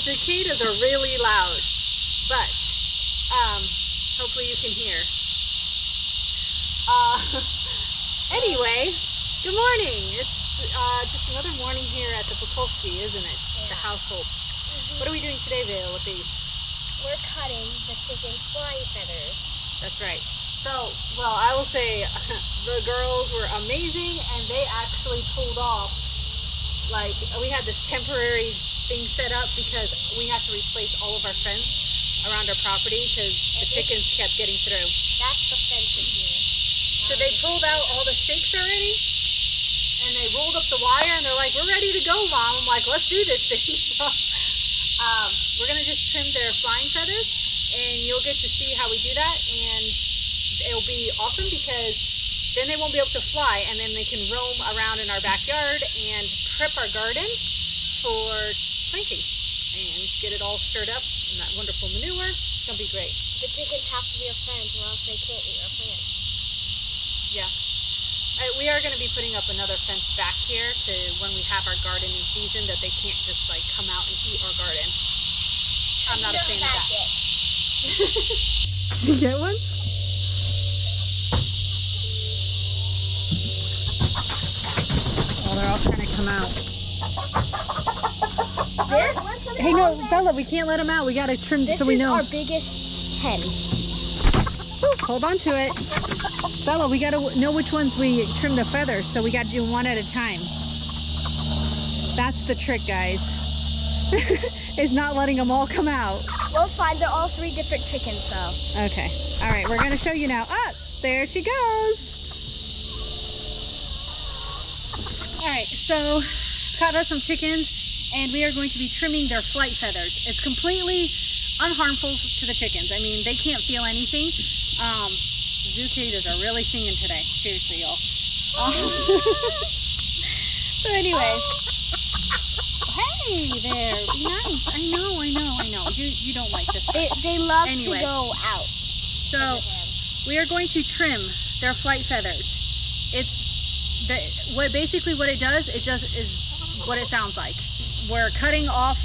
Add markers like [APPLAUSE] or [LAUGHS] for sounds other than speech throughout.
cicadas are really loud, but um, hopefully you can hear. Uh, [LAUGHS] anyway, good morning. It's uh, just another morning here at the Pucovsky, isn't it? The Yeah. household. What are we doing today, Vale, with these? We're cutting the chicken flying feathers. That's right. So, well, I will say [LAUGHS] the girls were amazing and they actually pulled off, like, we had this temporary thing set up because we have to replace all of our fence around our property because the chickens kept getting through. That's the fence in here. So they pulled out all the stakes already and they rolled up the wire and they're like, we're ready to go, mom. I'm like, let's do this thing. So, [LAUGHS] um, we're going to just trim their flying feathers and you'll get to see how we do that. And it'll be awesome because then they won't be able to fly and then they can roam around in our backyard and prep our garden for planting and get it all stirred up in that wonderful manure. It's going to be great. The chickens have to be our friends or else they can't eat our plants. Yeah. Uh, we are going to be putting up another fence back here to when we have our gardening season that they can't just like come out and eat our garden. I'm not a fan of that. [LAUGHS] Did you get one? Oh, they're all trying to come out. This, Hey, no, Bella, we can't let them out. We got to trim this so we know. This is our biggest hen. Hold on to it. Bella, we gotta know which ones we trim the feathers, so we gotta do one at a time. That's the trick, guys. [LAUGHS] is not letting them all come out. Well, it's fine. They're all three different chickens, so. Okay. All right, we're gonna show you now. Up, there she goes. All right, so caught us some chickens, and we are going to be trimming their flight feathers. It's completely unharmful to the chickens. I mean, they can't feel anything. Um, are really singing today. Seriously, y'all. Um, [LAUGHS] so anyway, hey there, be nice. I know, I know, I know. You you don't like this. They, they love Anyway. to go out. So. of the hen. we are going to trim their flight feathers. It's the what basically what it does, it just is what it sounds like. We're cutting off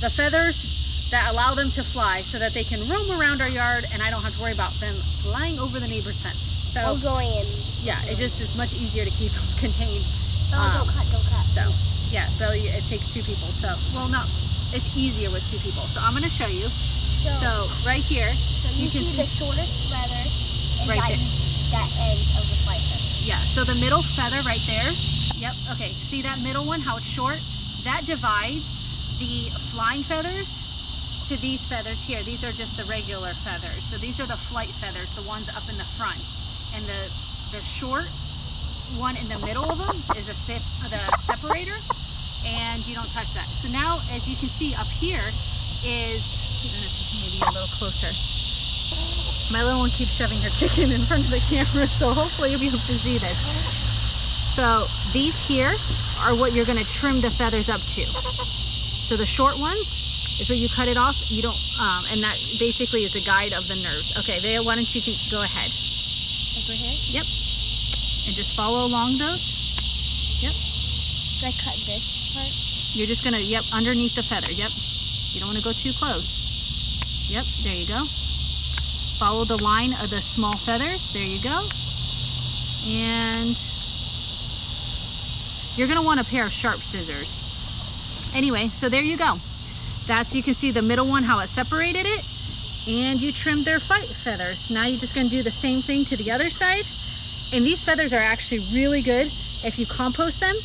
the feathers that allow them to fly so that they can roam around our yard and I don't have to worry about them flying over the neighbor's fence. So going in. yeah, it just is much easier to keep [LAUGHS] contained. Oh, Um, don't cut, don't cut. So yeah, Billy, it takes two people. So well no, it's easier with two people. So I'm gonna show you. So, So right here, so you, you can see, see- the shortest feather Right that, there. that end of the flight feather. Yeah, so the middle feather right there. Yep, okay. See that middle one, how it's short? That divides the flying feathers to these feathers here. These are just the regular feathers. So these are the flight feathers, the ones up in the front. And the the short one in the middle of them is a sep the separator, and you don't touch that. So now, as you can see up here, is maybe a little closer. My little one keeps shoving her [LAUGHS] chicken in front of the camera, so hopefully you'll be able to see this. So these here are what you're gonna trim the feathers up to. So the short ones is where you cut it off. You don't, um, and that basically is a guide of the nerves. Okay, Vea, why don't you go ahead. Over here? Yep. And just follow along those. Yep. Do I cut this part? You're just gonna, yep, underneath the feather. Yep. You don't wanna go too close. Yep, there you go. Follow the line of the small feathers. There you go. And you're gonna want a pair of sharp scissors. Anyway, so there you go. That's, you can see the middle one, how it separated it. And you trimmed their flight feathers. Now you're just gonna do the same thing to the other side. And these feathers are actually really good if you compost them.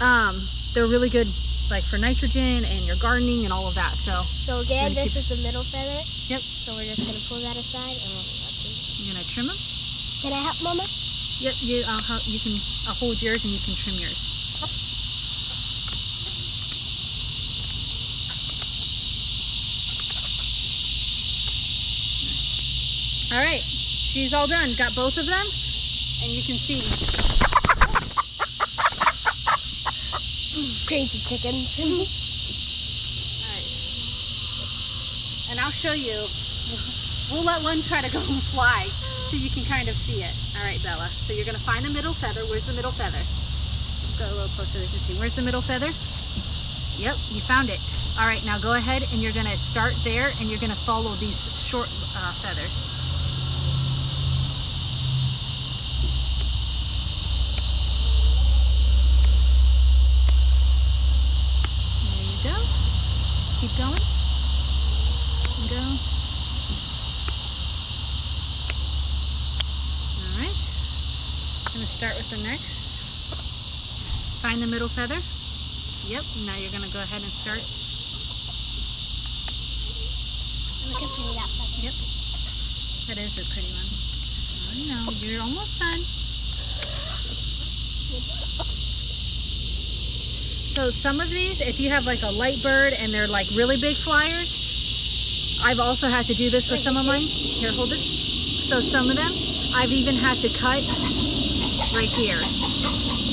Um, they're really good like for nitrogen and your gardening and all of that. So So again, this is the middle feather. Yep. So we're just gonna pull that aside and we'll you're gonna trim them. Can I help, Mama? Yep, you uh, you can I'll hold yours and you can trim yours. All right, she's all done. Got both of them, and you can see. [LAUGHS] Crazy chickens. [LAUGHS] All right, and I'll show you. We'll let one try to go and fly, so you can kind of see it. All right, Bella. So you're gonna find the middle feather. Where's the middle feather? Let's go a little closer they can see. Where's the middle feather? Yep, you found it. All right, now go ahead and you're gonna start there and you're gonna follow these short uh, feathers. There you go. Keep going. Go. All right. I'm gonna start with the next. Find the middle feather. Yep, now you're gonna go ahead and start. Look at pretty that feather. Yep. That is a pretty one. Oh, I know, you're almost done. So some of these, if you have like a light bird and they're like really big flyers, I've also had to do this with some of mine. Here, hold this. So some of them, I've even had to cut right here.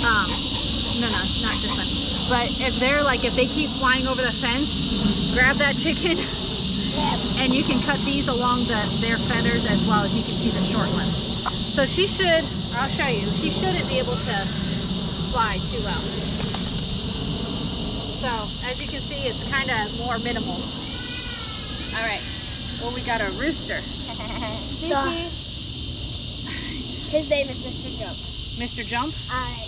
Um, no, no, not this one. But if they're like, if they keep flying over the fence, grab that chicken [LAUGHS] and you can cut these along the their feathers as well as you can see the short ones. So she should, I'll show you, she shouldn't be able to fly too well. So as you can see, it's kind of more minimal. All right, well we got a rooster. [LAUGHS] The- His name is Mr. Jump. Mr. Jump? I.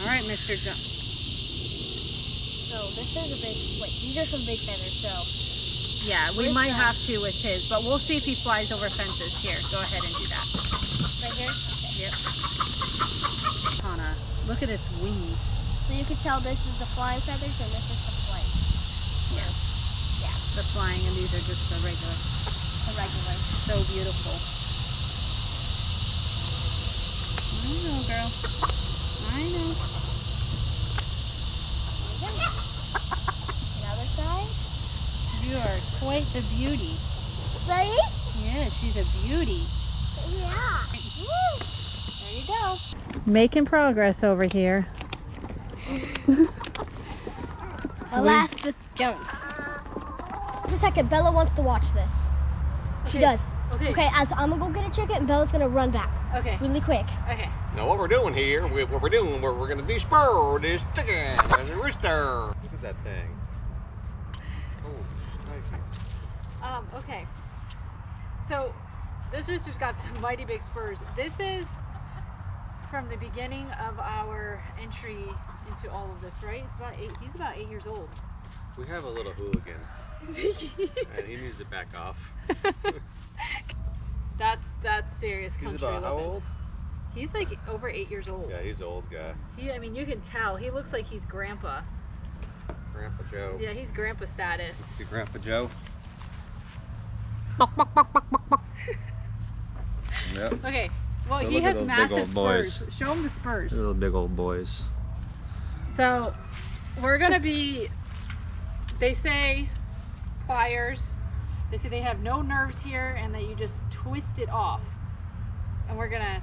All right, Mr. Jump. So this is a big. Wait, these are some big feathers. So Yeah, we might the- have to with his, but we'll see if he flies over fences. Here, go ahead and do that. right here. Okay. Yep. Hana, look at its wings. So you can tell this is the flying feathers and this is the flight. Yeah. Yeah. The flying, and these are just the regular. The regular. So beautiful. I know, girl. I know. Another side. You are quite the beauty. Ready? Yeah, she's a beauty. Yeah. There you go. Making progress over here. I laughed with Joan. Just a second. Bella wants to watch this. She Okay. does. Okay. Okay, as I'm gonna go get a chicken, and Bella's gonna run back Okay. really quick. Okay. Now what we're doing here, we, what we're doing, we're, we're gonna despur this chicken, there's a rooster. Look at that thing. Oh, crikey. Um, okay. So this rooster's got some mighty big spurs. This is from the beginning of our entry into all of this, right? It's about eight. He's about eight years old. We have a little hooligan, and he needs to back off. [LAUGHS] that's that's serious He's country. about how old? He's like over eight years old. Yeah, he's an old guy. He, I mean, you can tell. He looks like he's grandpa. Grandpa Joe. Yeah, he's grandpa status. See Grandpa Joe? Yep. Okay. Well, So he look at has those big massive old boys. spurs. Show him the spurs. Little big old boys. So we're gonna be. They say pliers. They say they have no nerves here and that you just twist it off. And we're gonna.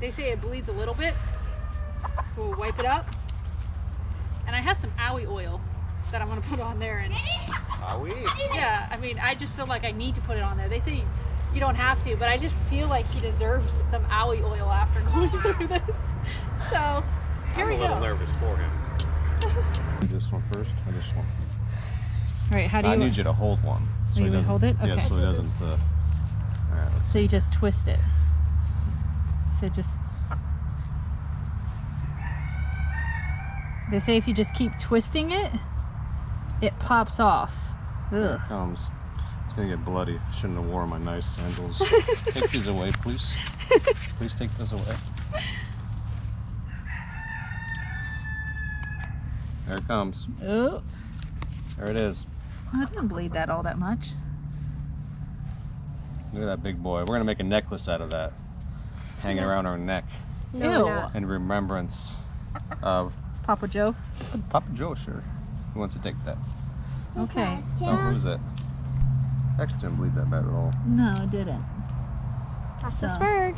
They say it bleeds a little bit, so we'll wipe it up. And I have some owie oil that I'm gonna put on there. And Are we? yeah, I mean, I just feel like I need to put it on there. They say you don't have to, but I just feel like he deserves some owie oil after going [LAUGHS] through this. So here I'm we a little nervous for him. [LAUGHS] This one first, or this one? All right, how do you? I need you to hold one. Oh, you would hold it? Yeah, Okay. so he doesn't. Uh, all right, let's So you just twist it. So just. They say if you just keep twisting it, it pops off. Here Ugh. it comes. It's gonna get bloody. I Shouldn't have worn my nice sandals. [LAUGHS] take these away, please. Please take those away. There it comes. Oh, There it is. I didn't bleed that all that much. Look at that big boy. We're gonna make a necklace out of that, hanging around our neck No, Ew. in remembrance of Papa Joe. Papa Joe. Sure. Who wants to take that? Okay. Oh, who's it? Actually, didn't bleed that bad at all. No, it didn't. That's the So. spurred.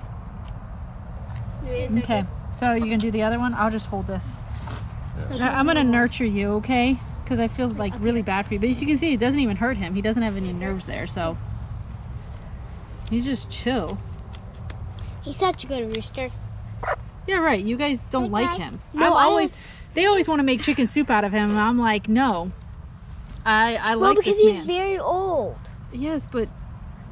Okay. So you're gonna do the other one? I'll just hold this. Yeah. I- I'm gonna nurture you, okay? Because I feel like really bad for you. But as you can see, it doesn't even hurt him. He doesn't have any nerves there, so he's just chill. He's such a good rooster. Yeah, right. You guys don't Hey, like guys. him. No, I'm I always. They always want to make chicken soup out of him, and I'm like, no. I I well, like because this he's man. very old. Yes, but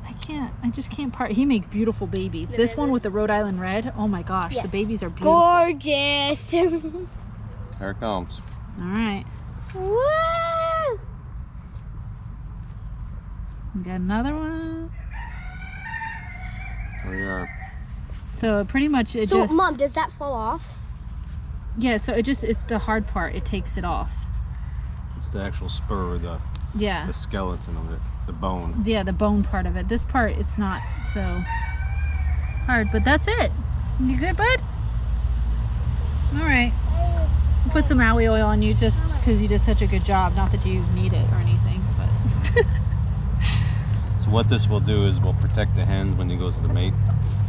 I can't. I just can't part. He makes beautiful babies. This one with the Rhode Island red. Oh my gosh, the babies are beautiful. Gorgeous. [LAUGHS] Here it comes. All right, Woo! we got another one. Here we are. So pretty much it So, just So mom, does that fall off? yeah. So it just it's the hard part. It takes it off. It's the actual spur, the Yeah, the skeleton of it, the bone. yeah, the bone part of it. This part it's not so hard, but that's it. You good, bud? All right. Put some owie oil on you just because you did such a good job. Not that you need it or anything, but [LAUGHS] So what this will do is will protect the hens when he goes to the mate.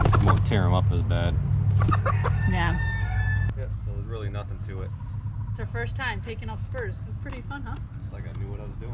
It won't tear them up as bad. yeah. Yeah, so there's really nothing to it. It's our first time taking off spurs. It's pretty fun, huh? It's like I knew what I was doing.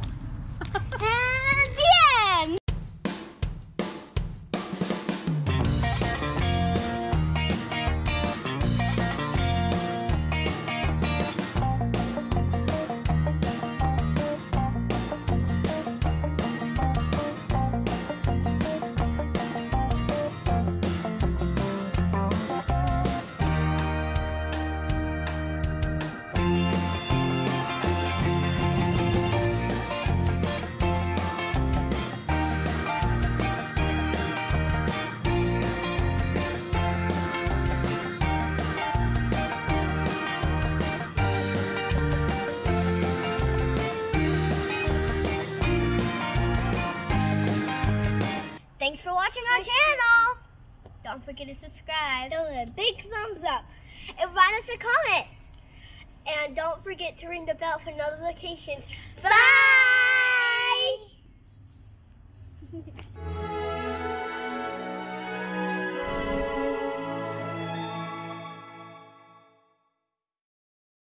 Thanks for watching our channel. Don't forget to subscribe. Give a big thumbs up. And write us a comment. And don't forget to ring the bell for notifications. Bye. [LAUGHS] [LAUGHS]